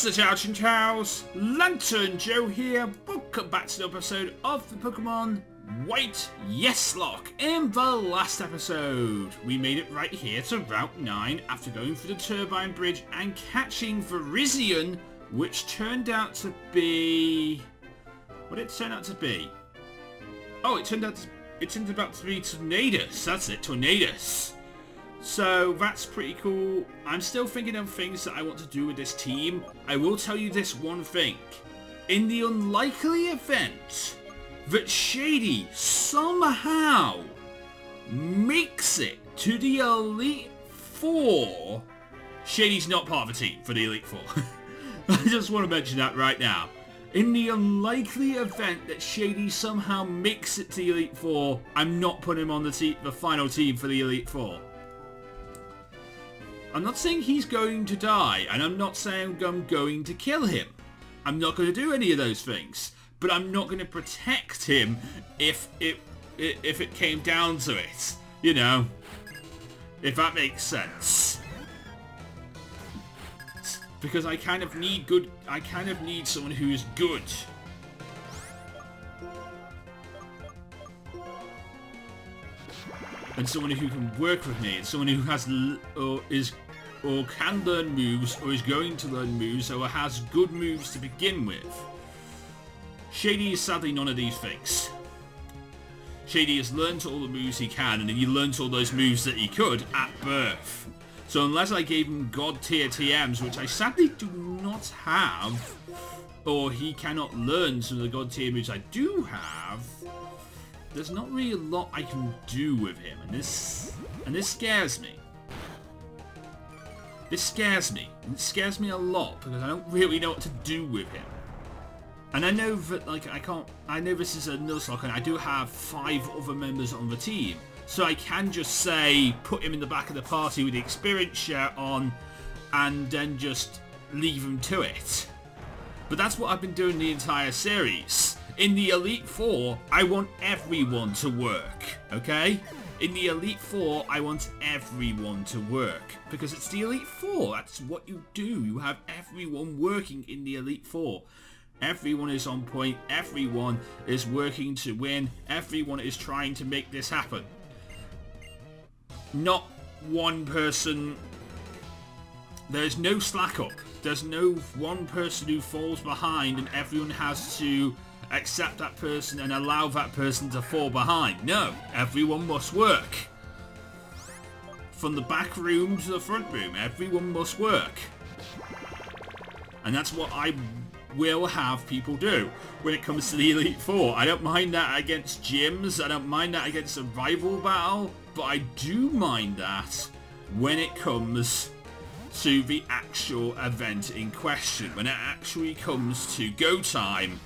Sit out Chin Chows, Lanturn Joe here, welcome back to the episode of the Pokemon White YES Locke. In the last episode, we made it right here to Route 9 after going through the Turbine Bridge and catching Virizion, which turned out to be... What did it turn out to be? Oh, it turned out to, it turned out to be Tornadus, that's it, Tornadus. So that's pretty cool. I'm still thinking of things that I want to do with this team. I will tell you this one thing. In the unlikely event that Shady somehow makes it to the Elite Four, Shady's not part of the team for the Elite Four. I just want to mention that right now. In the unlikely event that Shady somehow makes it to the Elite Four, I'm not putting him on the, team the final team for the Elite Four. I'm not saying he's going to die, and I'm not saying I'm going to kill him. I'm not going to do any of those things, but I'm not going to protect him if it if it came down to it. You know, if that makes sense. Because I kind of need good, I kind of need someone who is good. And someone who can work with me, and someone who has or is or can learn moves or is going to learn moves or has good moves to begin with. Shady is sadly none of these things. Shady has learned all the moves he can and he learnt all those moves that he could at birth. So unless I gave him god tier TMs, which I sadly do not have, or he cannot learn some of the god tier moves I do have, there's not really a lot I can do with him, and this and this scares me. This scares me. It scares me a lot because I don't really know what to do with him. And I know that like I can't I know this is a Nuzlocke and I do have five other members on the team. So I can just say put him in the back of the party with the experience share on and then just leave him to it. But that's what I've been doing the entire series. In the Elite Four, I want everyone to work, okay? In the Elite Four, I want everyone to work. Because it's the Elite Four, that's what you do. You have everyone working in the Elite Four. Everyone is on point, everyone is working to win, everyone is trying to make this happen. Not one person... There's no slack up. There's no one person who falls behind and everyone has to accept that person and allow that person to fall behind. No, everyone must work. From the back room to the front room, everyone must work. And that's what I will have people do when it comes to the Elite Four. I don't mind that against gyms, I don't mind that against survival battle, but I do mind that when it comes to the actual event in question. When it actually comes to go time,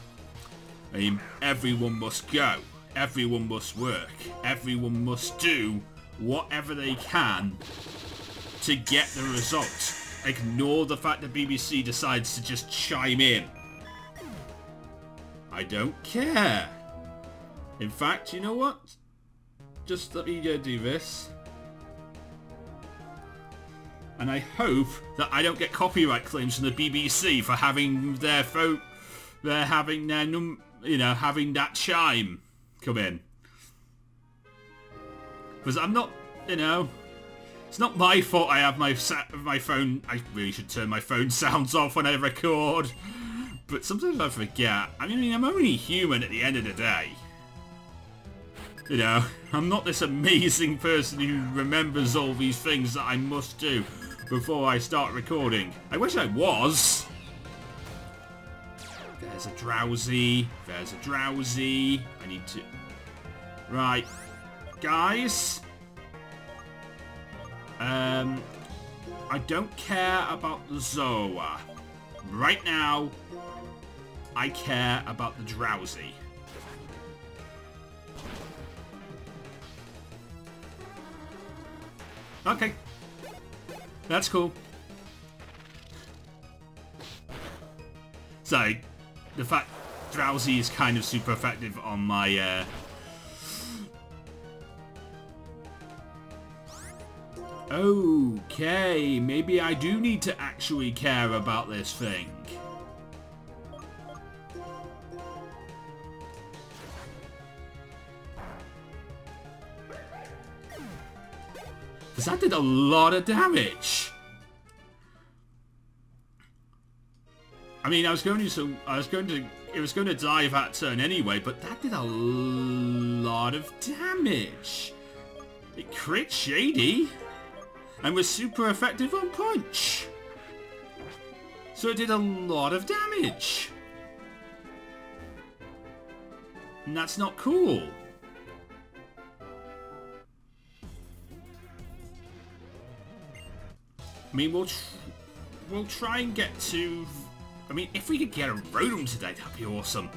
I mean, everyone must go. Everyone must work. Everyone must do whatever they can to get the result. Ignore the fact that BBC decides to just chime in. I don't care. In fact, you know what? Just let me go do this. And I hope that I don't get copyright claims from the BBC for having their phone, they're having their num you know, having that chime come in. Because I'm not, you know, it's not my fault I have my my phone, I really should turn my phone sounds off when I record. But sometimes I forget. I mean, I'm only human at the end of the day. You know, I'm not this amazing person who remembers all these things that I must do before I start recording. I wish I was. There's a Drowzee. There's a Drowzee. I need to... Right. Guys. Um, I don't care about the Zoa. Right now, I care about the Drowzee. Okay. That's cool. So, the fact Drowzee is kind of super effective on my uh, Okay, maybe I do need to actually care about this thing. Because that did a lot of damage. I mean, I was going to, so I was going to, it was going to die that turn anyway, but that did a lot of damage. It crit Shady and was super effective on punch. So it did a lot of damage. And that's not cool. I mean, we'll, tr we'll try and get to... I mean, if we could get a Rotom today, that'd be awesome.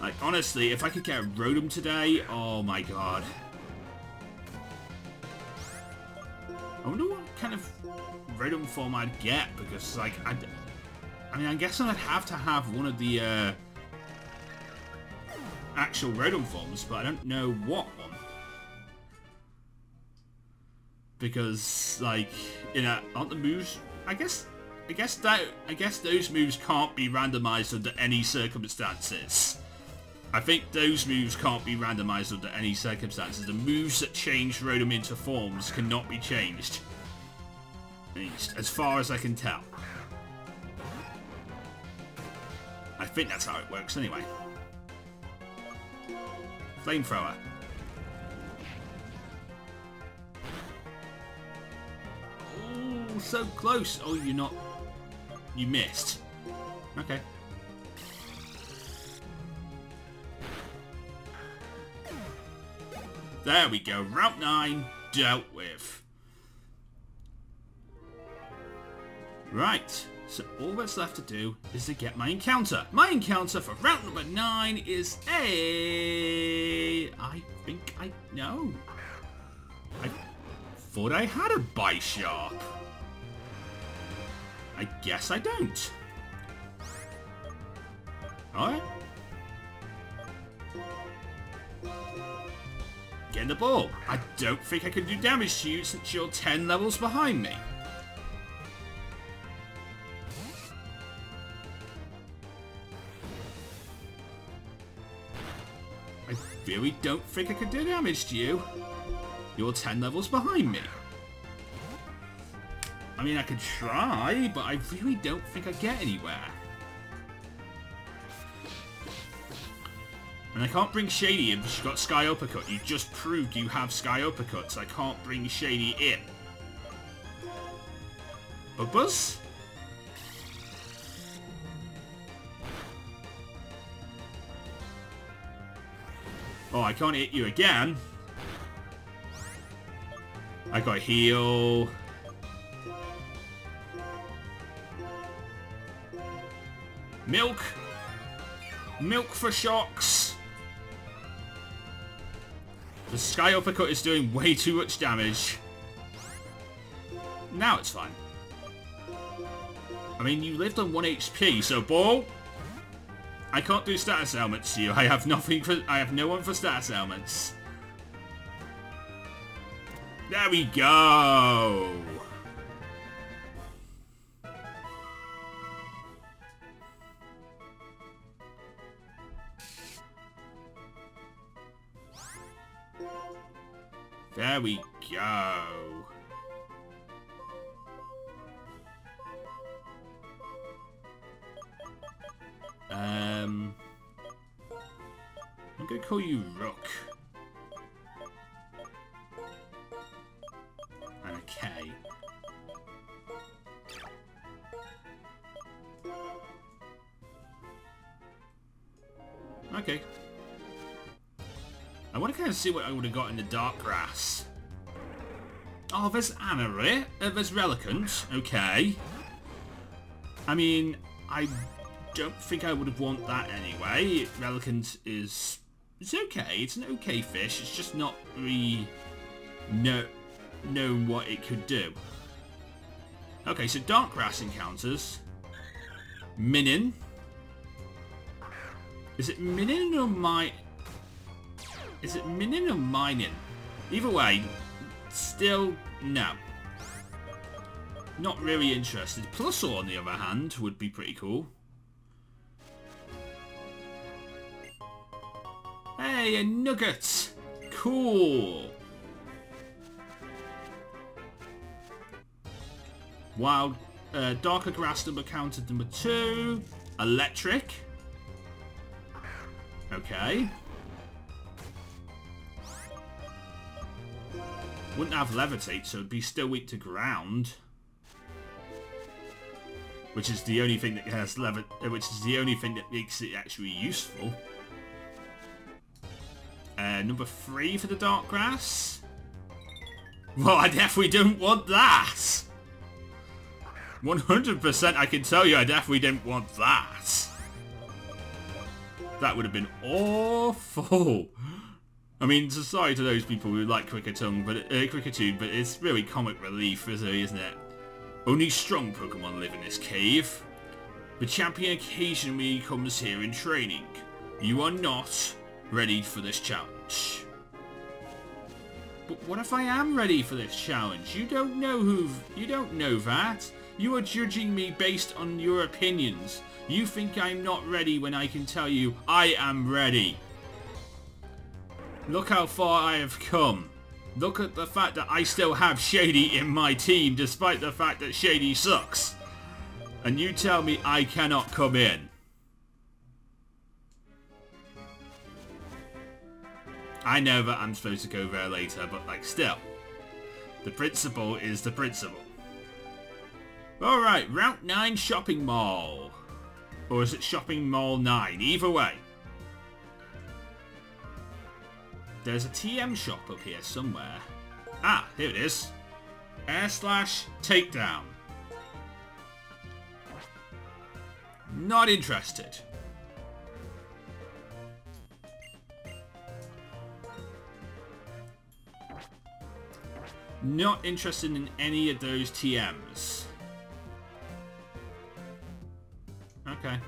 Like, honestly, if I could get a Rotom today, oh my god. I wonder what kind of Rotom form I'd get, because, like, i I mean, I guess I'd have to have one of the, uh, actual Rotom forms, but I don't know what one because like you know aren't the moves I guess I guess that I guess those moves can't be randomized under any circumstances. I think those moves can't be randomized under any circumstances. The moves that change Rotom into forms cannot be changed. At least, as far as I can tell. I think that's how it works anyway. Flamethrower. Oh, so close. Oh, you're not... You missed. Okay. There we go. Route 9 dealt with. Right. So all that's left to do is to get my encounter. My encounter for route number 9 is a... I think I know. I thought I had a Bisharp. I guess I don't. Alright. Get the ball. I don't think I can do damage to you since you're 10 levels behind me. I really don't think I can do damage to you. You're 10 levels behind me. I mean, I could try, but I really don't think I get anywhere. And I can't bring Shady in because she's got Sky Uppercut. You just proved you have Sky Uppercut, so I can't bring Shady in. Buzz? Oh, I can't hit you again. I got heal. Milk. Milk for shocks. The Sky Uppercut is doing way too much damage. Now it's fine. I mean, you lived on 1 HP, so ball. I can't do status ailments to you. I have nothing for... I have no one for status ailments. There we go. There we go. Um, I'm gonna call you Rook. K. Okay. I want to kind of see what I would have got in the dark grass. Oh, there's Anarit. Uh, there's Relicanth. Okay. I mean, I don't think I would have want that anyway. Relicanth is... It's okay. It's an okay fish. It's just not really know, known what it could do. Okay, so Dark Grass encounters. Minin. Is it Minin or my... Is it Minun or Minun? Either way, still, no. Not really interested. Plusle, on the other hand, would be pretty cool. Hey, a nugget! Cool! Wild, uh, darker grass number counted number two. Electric. Okay. Wouldn't have levitate, so it'd be still weak to ground. Which is the only thing that has levit uh, which is the only thing that makes it actually useful. Uh, number three for the dark grass. Well, I definitely don't want that. 100% I can tell you I definitely didn't want that. That would have been awful. I mean, sorry to those people who like Kricketung, but uh, Kricketune, but it's really comic relief, isn't it? Only strong Pokemon live in this cave. The champion occasionally comes here in training. You are not ready for this challenge. But what if I am ready for this challenge? You don't know who... You don't know that. You are judging me based on your opinions. You think I'm not ready when I can tell you I am ready. Look how far I have come. Look at the fact that I still have Shady in my team despite the fact that Shady sucks. And you tell me I cannot come in. I know that I'm supposed to go there later, but like still. The principle is the principle. Alright, Route 9 Shopping Mall. Or is it Shopping Mall 9? Either way. There's a TM shop up here somewhere. Ah, here it is. Air slash takedown. Not interested. Not interested in any of those TMs. Okay.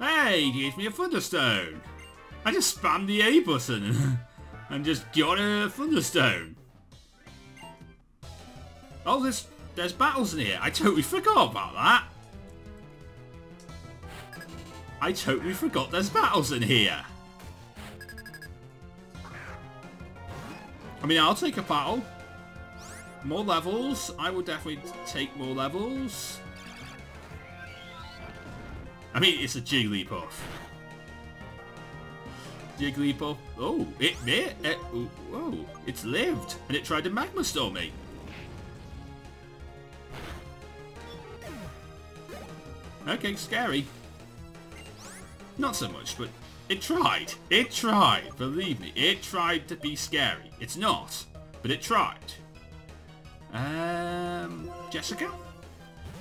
Hey, he gave me a Thunderstone. I just spammed the A button and just got a Thunderstone. Oh, there's, there's battles in here. I totally forgot about that. I totally forgot there's battles in here. I mean, I'll take a battle. More levels. I will definitely take more levels. I mean, it's a Jigglypuff. Jigglypuff. Oh, it, it, it whoa, it's lived. And it tried to Magma Storm me. Okay, scary. Not so much, but it tried. It tried. Believe me, it tried to be scary. It's not, but it tried. Um, Jessica?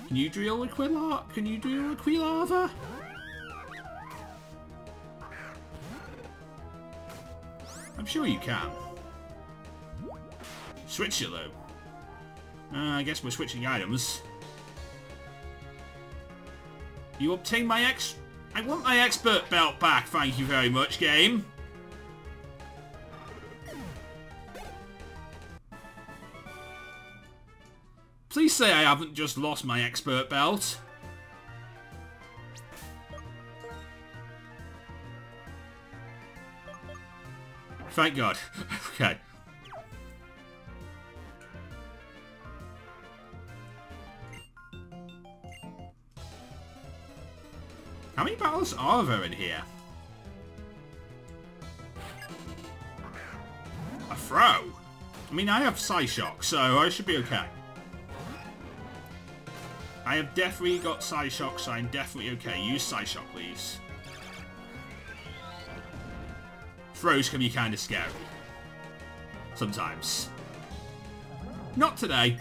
Can you deal with Quilar? Can you deal with Quilava? I'm sure you can. Switch it though. Uh, I guess we're switching items. You obtain my ex... I want my expert belt back, thank you very much, game. Say I haven't just lost my expert belt. Thank God. okay. How many battles are there in here? A Throh? I mean, I have Psyshock, so I should be okay. I have definitely got Psyshock, so I'm definitely okay. Use Psyshock, please. Throhs can be kind of scary. Sometimes. Not today.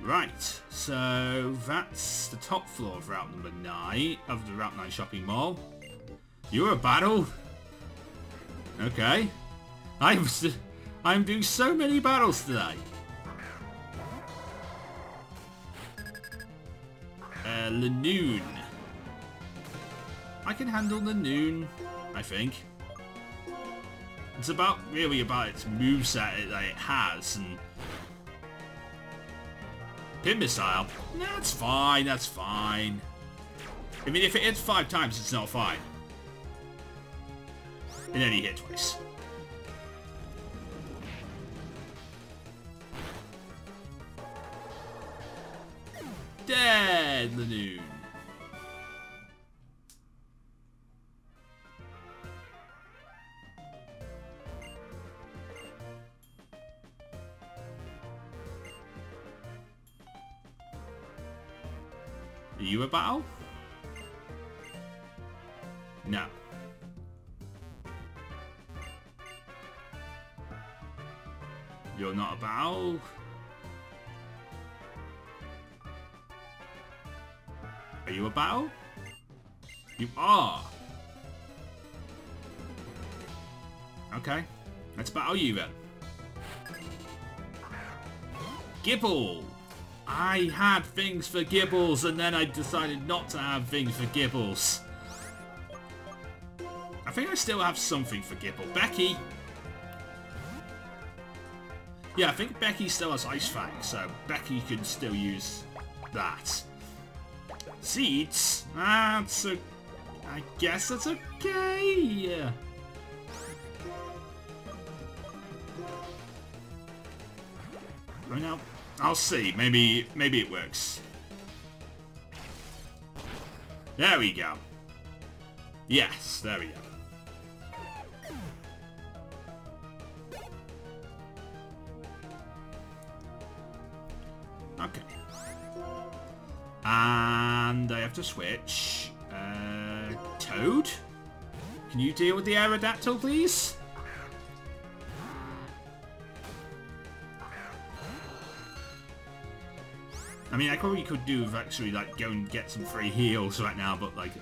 Right, so that's the top floor of Route number 9, of the Route 9 shopping mall. You're a battle? Okay. I'm... I'm doing so many battles today. uh, Lanoon. I can handle Lanoon, I think. It's about really about its moveset that it has and Pin missile? That's fine, that's fine. I mean if it hits five times it's not fine. And then he hit twice. Dead Lanoon. Are you a battle? No. You're not a battle? Are you a battle? You are! Okay. Let's battle you then. Gible! I had things for Gibles and then I decided not to have things for Gibles. I think I still have something for Gible. Becky! Yeah, I think Becky still has Ice Fang, so Becky can still use that. Seeds? That's a... I guess that's okay. Oh, right now, I'll see. Maybe, maybe it works. There we go. Yes, there we go. Switch. Uh, Toad? Can you deal with the Aerodactyl, please? I mean, I probably could do actually like go and get some free heals right now, but like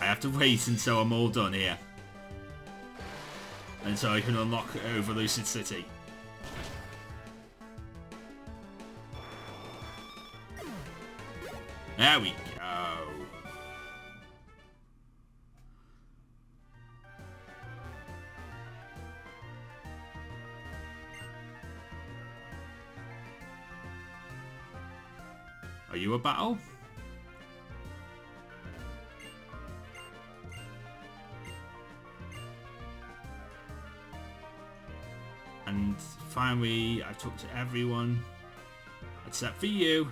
I have to wait until I'm all done here. And so I can unlock Opelucid City. There we battle? And finally, I've talked to everyone except for you.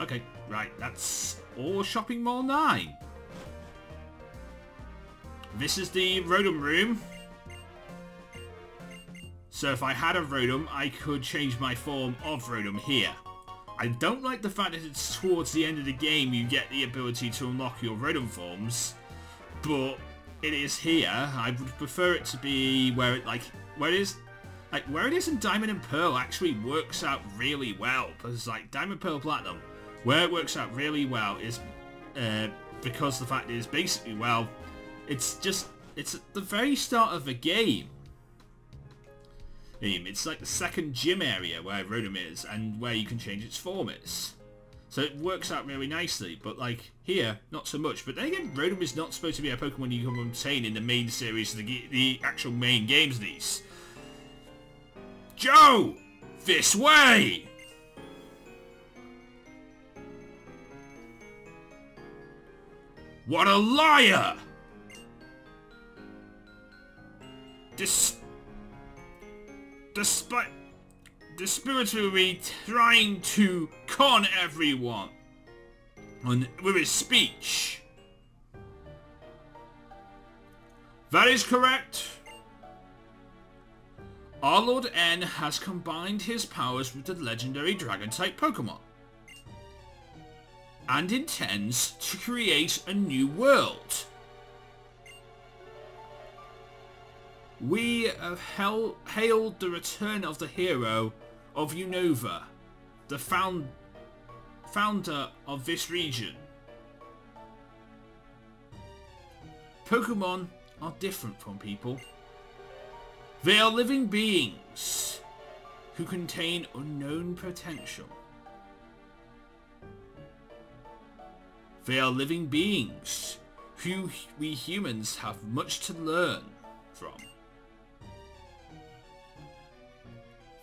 Okay, right, that's all Shopping Mall 9. This is the Rotom room. So if I had a Rotom, I could change my form of Rotom here. I don't like the fact that it's towards the end of the game you get the ability to unlock your Rotom forms, but it is here. I would prefer it to be where it like where it is like where it is in Diamond and Pearl actually works out really well because like Diamond Pearl Platinum where it works out really well is uh, because the fact is basically well it's just it's at the very start of the game it's like the second gym area where Rotom is and where you can change its form is. So it works out really nicely, but like here, not so much. But then again, Rotom is not supposed to be a Pokemon you can obtain in the main series, the, the actual main games these. Joe! This way! What a liar! Dis despite despitefully trying to con everyone on, with his speech. That is correct. Our Lord N has combined his powers with the legendary Dragon-type Pokemon and intends to create a new world. We have hailed the return of the hero of Unova, the found founder of this region. Pokemon are different from people. They are living beings. who contain unknown potential. They are living beings who we humans have much to learn from.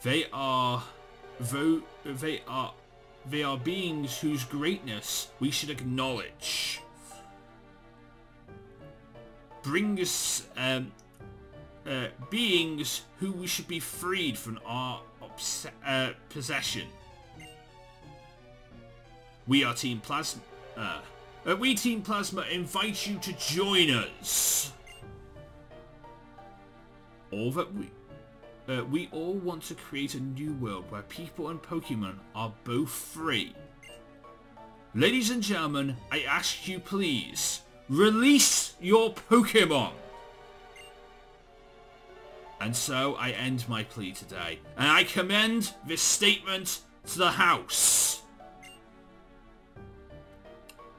They are they are they are beings whose greatness we should acknowledge. Bring us um, uh, beings who we should be freed from our uh, possession. We are Team Plasma. Uh, uh, we Team Plasma invite you to join us. All that we... Uh, we all want to create a new world where people and Pokemon are both free. Ladies and gentlemen, I ask you please, release your Pokemon! And so I end my plea today, and I commend this statement to the House.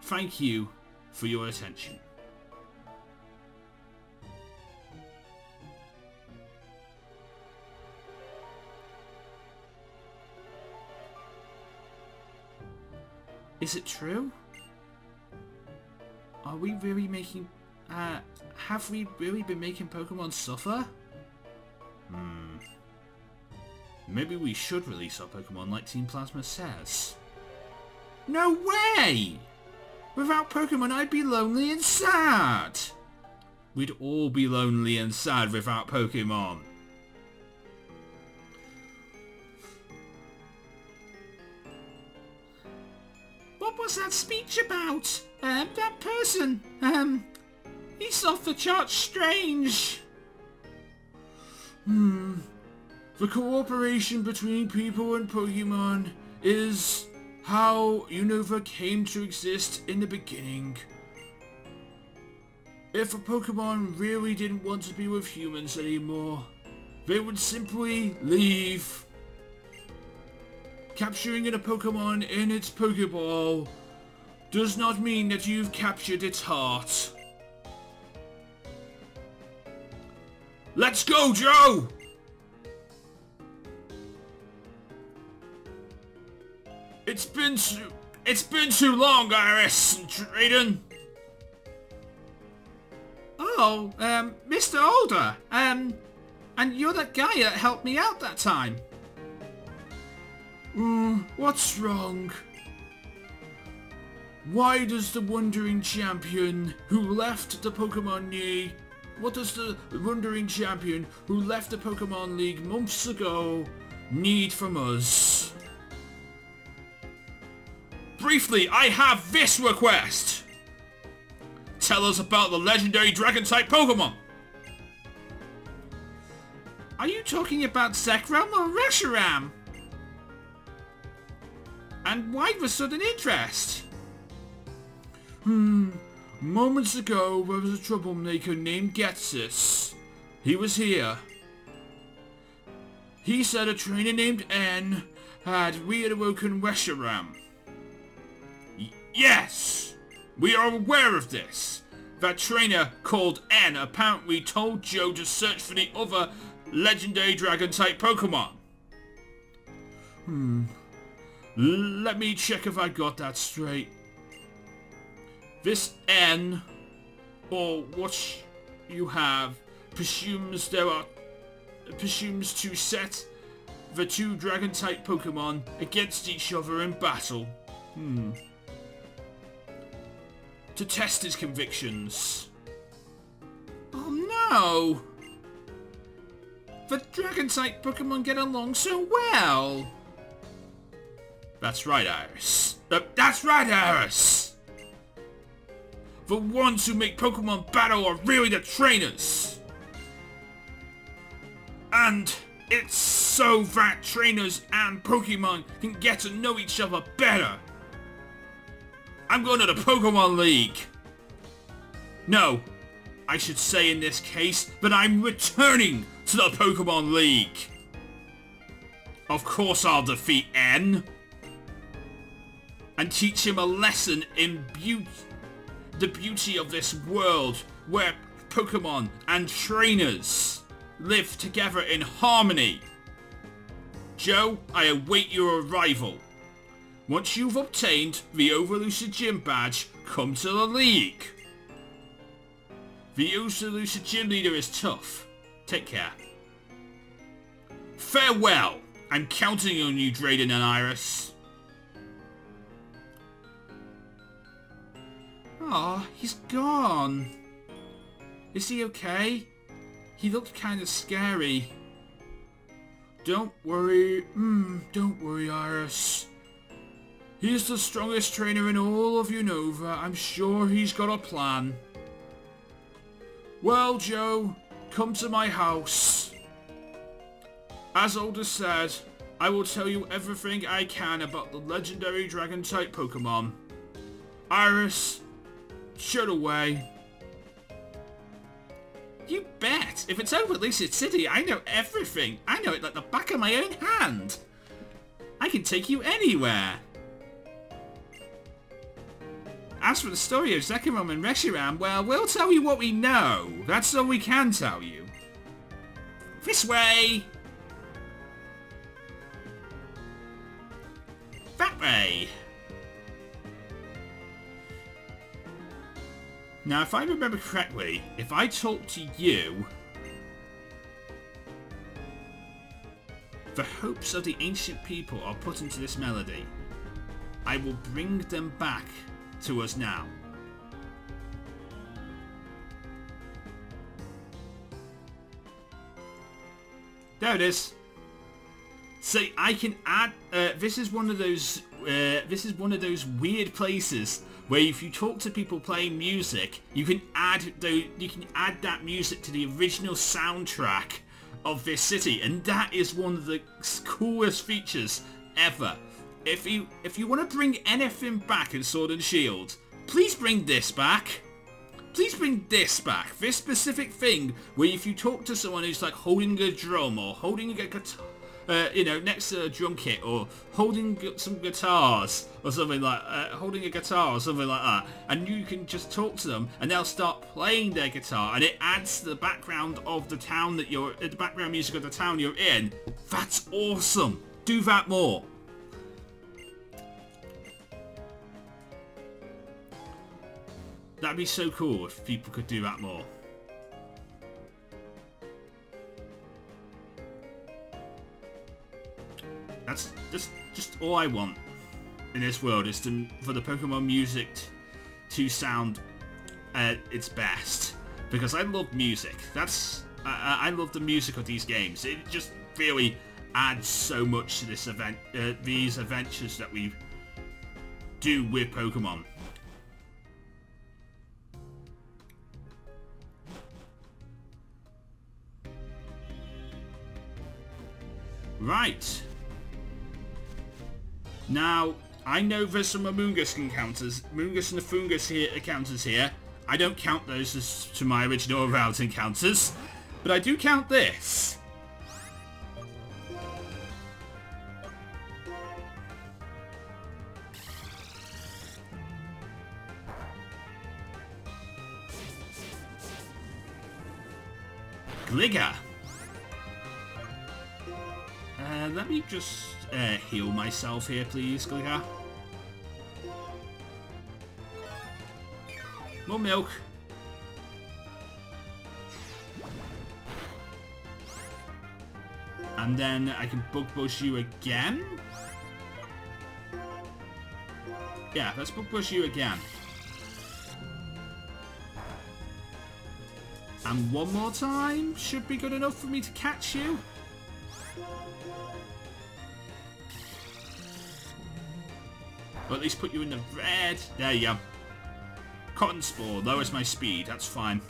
Thank you for your attention. Is it true? Are we really making... Uh, have we really been making Pokemon suffer? Hmm. Maybe we should release our Pokemon like Team Plasma says. No way! Without Pokemon I'd be lonely and sad! We'd all be lonely and sad without Pokemon. What was that speech about? Um, that person, um, he's off the charts strange. Hmm. The cooperation between people and Pokemon is how Unova came to exist in the beginning. If a Pokemon really didn't want to be with humans anymore, they would simply leave. Capturing a Pokemon in its Pokeball does not mean that you've captured its heart. Let's go, Joe! It's been too, it's been too long, Iris and Drayden. Oh, um, Mr. Alder, um, and you're that guy that helped me out that time. Hmm, what's wrong? Why does the Wandering Champion who left the Pokemon League... What does the Wandering Champion who left the Pokemon League months ago need from us? Briefly, I have this request! Tell us about the legendary Dragon-type Pokemon! Are you talking about Zekrom or Reshiram? And why the sudden interest? Hmm. Moments ago, there was a troublemaker named Ghetsis. He was here. He said a trainer named N had reawoken Reshiram. Y yes! We are aware of this. That trainer called N apparently told Joe to search for the other legendary dragon-type Pokemon. Hmm. Let me check if I got that straight. This N, or what you have, presumes there are presumes to set the two dragon-type Pokemon against each other in battle. Hmm. To test his convictions. Oh no! The dragon-type Pokemon get along so well! That's right, Iris. Uh, that's right, Iris! The ones who make Pokemon battle are really the trainers. And it's so that trainers and Pokemon can get to know each other better. I'm going to the Pokemon League. No, I should say in this case that I'm returning to the Pokemon League. Of course I'll defeat N. And teach him a lesson in beauty the beauty of this world where Pokemon and trainers live together in harmony. Joe, I await your arrival. Once you've obtained the Opelucid Gym badge, come to the League. The Opelucid Gym leader is tough. Take care. Farewell! I'm counting on you, Drayden and Iris. Aw, he's gone. Is he okay? He looked kind of scary. Don't worry, mm, don't worry, Iris. He's the strongest trainer in all of Unova. I'm sure he's got a plan. Well, Joe, come to my house. As Alder said, I will tell you everything I can about the legendary Dragon-type Pokemon. Iris, shut away. You bet! If it's Opelucid City, I know everything. I know it like the back of my own hand. I can take you anywhere. As for the story of Zekrom and Reshiram, well, we'll tell you what we know. That's all we can tell you. This way! That way! Now, if I remember correctly, if I talk to you... The hopes of the ancient people are put into this melody. I will bring them back to us now. There it is. See, I can add. Uh, this is one of those. Uh, this is one of those weird places where if you talk to people playing music, you can add the you can add that music to the original soundtrack of this city, and that is one of the coolest features ever. If you if you want to bring anything back in Sword and Shield, please bring this back. Please bring this back. This specific thing where if you talk to someone who's like holding a drum or holding a guitar uh, you know, next to a drum kit or holding some guitars or something like, uh, holding a guitar or something like that, and you can just talk to them and they'll start playing their guitar and it adds to the background of the town that you're, the background music of the town you're in. That's awesome. Do that more. That'd be so cool if people could do that more. That's just just all I want in this world is to, for the Pokemon music to sound at its best. Because I love music. That's I, I love the music of these games. It just really adds so much to this event, uh, these adventures that we do with Pokemon. Right. Now, I know there's some Amoonguss encounters, Amoonguss and the Foongus here, encounters here. I don't count those as to my original route encounters, but I do count this. Gligar. Uh, let me just uh, heal myself here, please, Gligar. More milk. And then I can bug push you again. Yeah, let's bug push you again. And one more time should be good enough for me to catch you. At least put you in the red. There you go. Cotton Spore lowers my speed. That's fine.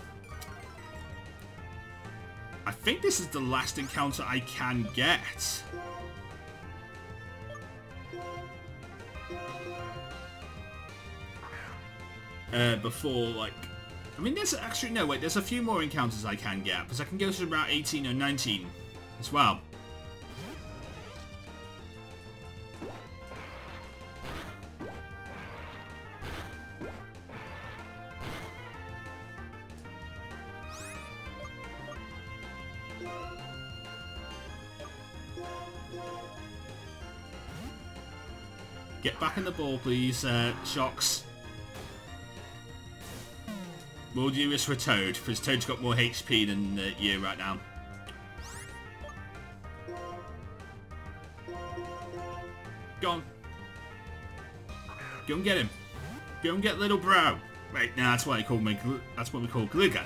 I think this is the last encounter I can get. Uh, before, like... I mean, there's actually... No, wait. There's a few more encounters I can get. Because I can go to about 18 or 19 as well. Ball, please, uh, Shocks. We'll do this for Toad, because Toad's got more HP than uh, you right now. Go on. Go and get him. Go and get little bro. Wait, no, that's what I call my. That's what we call Gluga.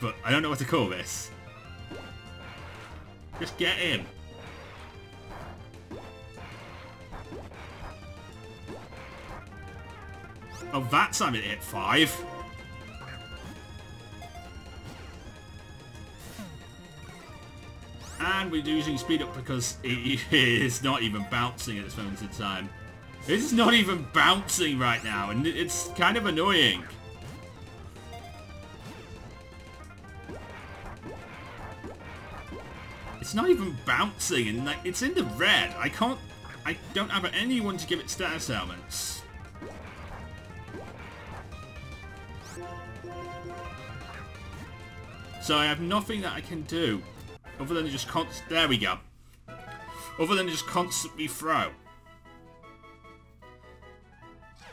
But I don't know what to call this. Just get him. Oh, that time it hit five. And we're using speed up because it is not even bouncing at this moment in time. It's not even bouncing right now, and it's kind of annoying. It's not even bouncing, and like it's in the red. I can't... I don't have anyone to give it status elements. So I have nothing that I can do other than just const- There we go. Other than just constantly throw.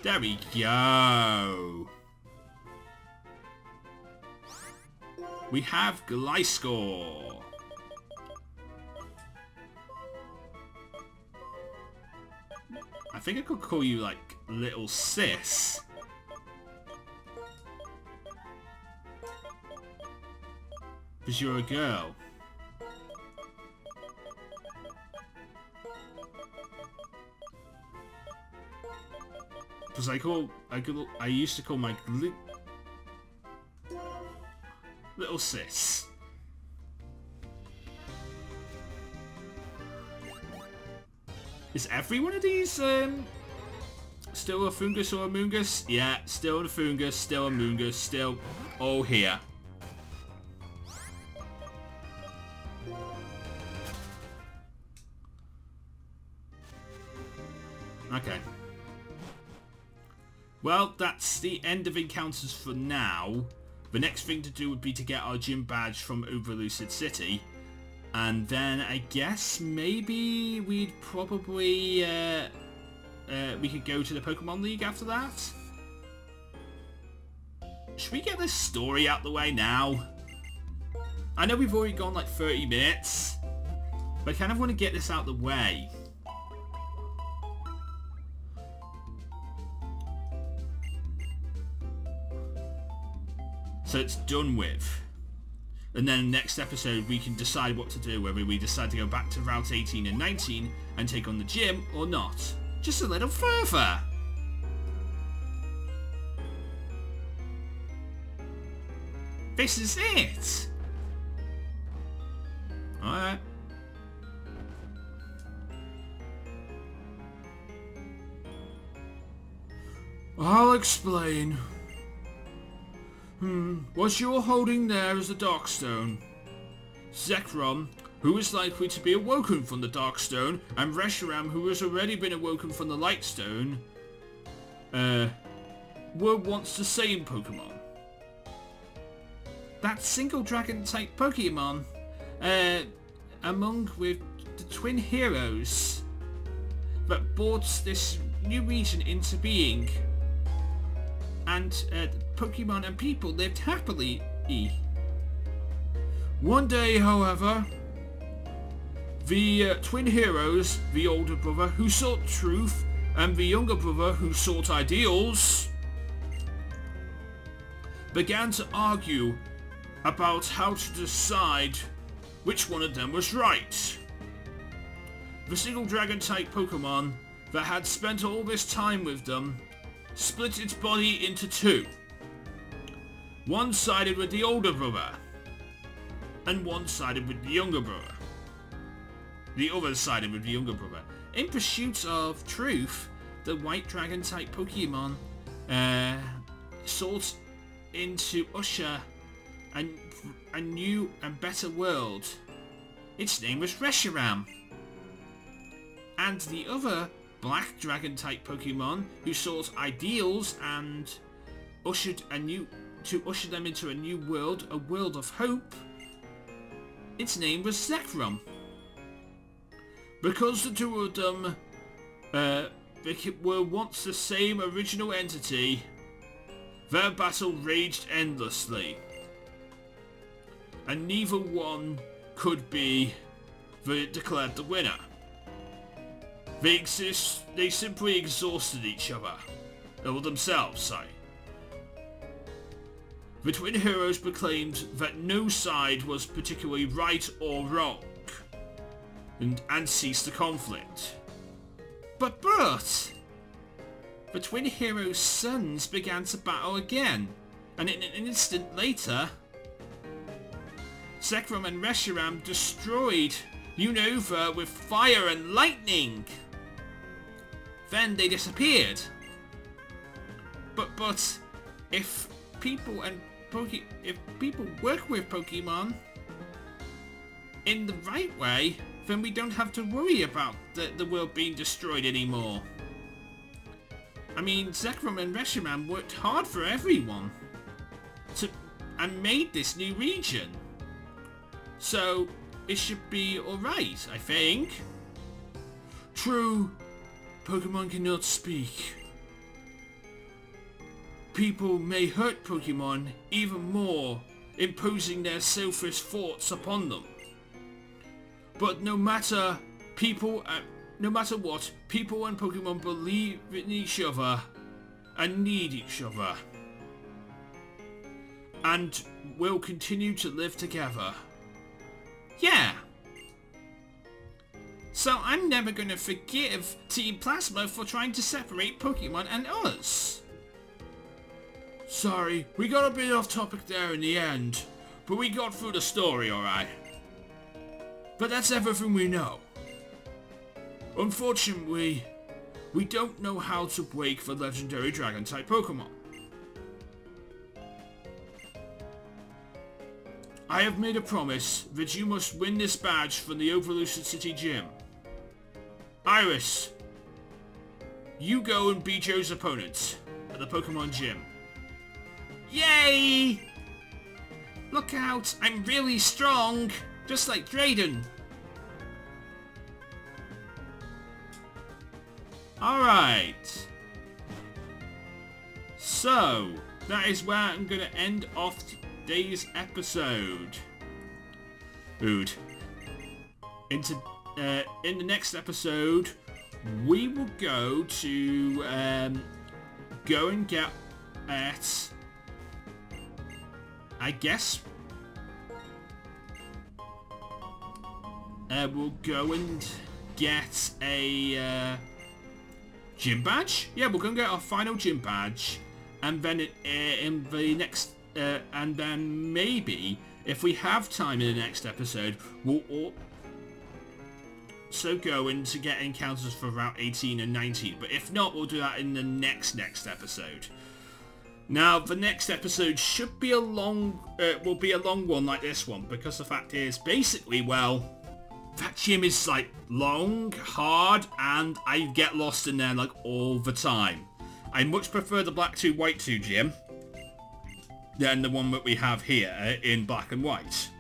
There we go. We have Gliscor. I think I could call you like little sis. Because you're a girl. Because I call I call, I used to call my li little sis. Is every one of these um, still a Foongus or a mungus? Yeah, still a Foongus, still a mungus, still all here. That's the end of encounters for now. The next thing to do would be to get our gym badge from Uber Opelucid City. And then I guess maybe we'd probably... Uh, uh, we could go to the Pokemon League after that? Should we get this story out the way now? I know we've already gone like 30 minutes, but I kind of want to get this out the way. So it's done with. And then next episode we can decide what to do, whether we decide to go back to Route 18 and 19 and take on the gym or not. Just a little further. This is it. Alright. I'll explain. Hmm, what you're holding there is the Darkstone. Zekrom, who is likely to be awoken from the Darkstone, and Reshiram, who has already been awoken from the Lightstone, uh, were once the same Pokemon. That single Dragon-type Pokemon, uh, among with the twin heroes that brought this new region into being and uh, Pokemon and people lived happily. One day, however, the uh, twin heroes, the older brother who sought truth and the younger brother who sought ideals, began to argue about how to decide which one of them was right. The single dragon type Pokemon that had spent all this time with them split its body into two. One sided with the older brother, and one sided with the younger brother. The other sided with the younger brother. In pursuit of truth, the white dragon type Pokemon uh, sought into usher a, a new and better world. Its name was Reshiram. And the other black dragon type Pokemon who sought ideals and ushered a new to usher them into a new world, a world of hope. Its name was Zekrom. Because the two of them uh, were once the same original entity, their battle raged endlessly. And neither one could be the, declared the winner. They exist, they simply exhausted each other. Or themselves, sorry. The twin heroes proclaimed that no side was particularly right or wrong, and, and ceased the conflict. But Bert! The twin heroes' sons began to battle again, and in an instant later, Zekrom and Reshiram destroyed Unova with fire and lightning. Then they disappeared. But but if people and Poke if people work with Pokemon in the right way, then we don't have to worry about the, the world being destroyed anymore. I mean, Zekrom and Reshiram worked hard for everyone to and made this new region. So, it should be alright, I think. True, Pokemon cannot speak. People may hurt Pokemon even more, imposing their selfish thoughts upon them. But no matter people, uh, no matter what, people and Pokemon believe in each other and need each other. And will continue to live together. Yeah. So I'm never going to forgive Team Plasma for trying to separate Pokemon and us. Sorry, we got a bit off topic there in the end, but we got through the story alright. But that's everything we know. Unfortunately, we don't know how to wake the legendary Dragon-type Pokemon. I have made a promise that you must win this badge from the Opelucid City Gym. Iris, you go and beat Joe's opponents at the Pokemon Gym. Yay! Look out, I'm really strong, just like Drayden. Alright. So, that is where I'm going to end off today's episode. Ood. Into, uh, in the next episode, we will go to um, go and get at, I guess, uh, we'll go and get a uh, gym badge. Yeah, we're going to get our final gym badge. And then it, uh, in the next... Uh, and then maybe, if we have time in the next episode, we'll also go into get encounters for Route 18 and 19. But if not, we'll do that in the next next episode. Now, the next episode should be a long, uh, will be a long one like this one, because the fact is, basically, well, that gym is like long, hard, and I get lost in there like all the time. I much prefer the black 2 white 2 gym than the one that we have here in black and white.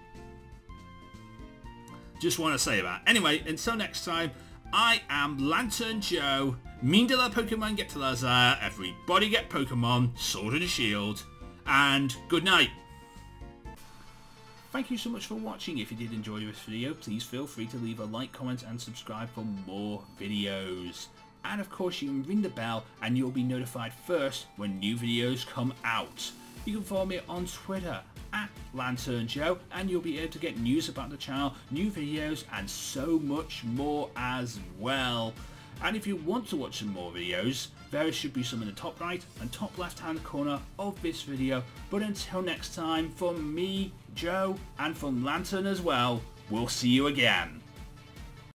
Just want to say that. Anyway, until next time, I am Lanturn Joe. Mindala Pokemon get to Lazar. Everybody get Pokemon. Sword and Shield. And good night. Thank you so much for watching. If you did enjoy this video, please feel free to leave a like, comment and subscribe for more videos. And of course you can ring the bell and you'll be notified first when new videos come out. You can follow me on Twitter at Lanturn Joe and you'll be able to get news about the channel, new videos and so much more as well. And if you want to watch some more videos, there should be some in the top right and top left hand corner of this video. But until next time, from me, Joe, and from Lanturn as well, we'll see you again.